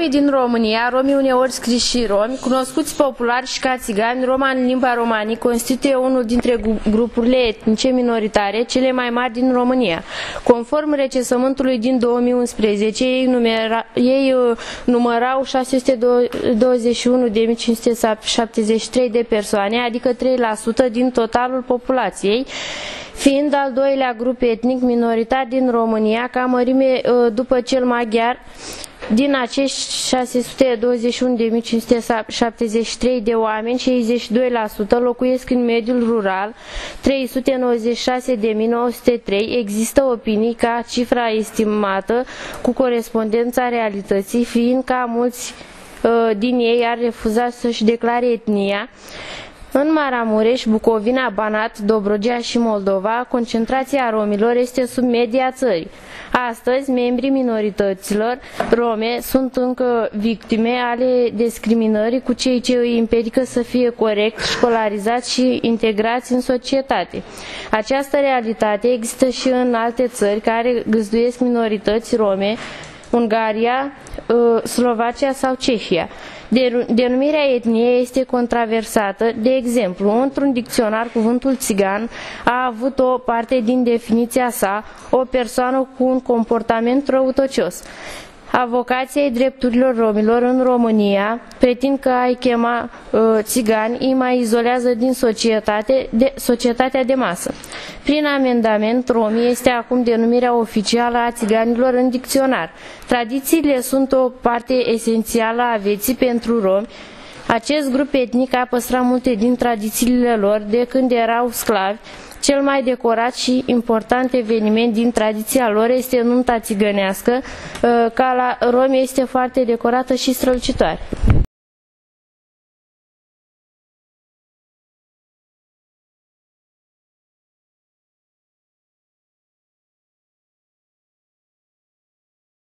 Romii din România, romii uneori scriși și romi, cunoscuți popular și ca țigani, roma în limba romanii, constituie unul dintre grupurile etnice minoritare cele mai mari din România. Conform recensământului din 2011, ei, numera, ei uh, numărau 621.573 de persoane, adică 3% din totalul populației, fiind al doilea grup etnic minoritar din România, ca mărime uh, după cel maghiar, din acești 621.573 de oameni, 62% locuiesc în mediul rural, 396.903 există opinii ca cifra estimată cu corespondența realității, fiind ca mulți uh, din ei ar refuza să-și declare etnia, în Maramureș, Bucovina, Banat, Dobrogea și Moldova, concentrația romilor este sub media țării. Astăzi, membrii minorităților rome sunt încă victime ale discriminării cu cei ce îi împiedică să fie corect școlarizați și integrați în societate. Această realitate există și în alte țări care găzduiesc minorități rome, Ungaria, uh, Slovacia sau Cehia. Denumirea etniei este controversată, de exemplu, într-un dicționar cuvântul țigan a avut o parte din definiția sa, o persoană cu un comportament răutăcios. Avocației drepturilor romilor în România pretind că ai chema uh, țigani îi mai izolează din societate de, societatea de masă. Prin amendament, romii este acum denumirea oficială a țiganilor în dicționar. Tradițiile sunt o parte esențială a vieții pentru romi, acest grup etnic a păstrat multe din tradițiile lor de când erau sclavi, cel mai decorat și important eveniment din tradiția lor este nunta țigănească, uh, ca la romi este foarte decorată și strălucitoare.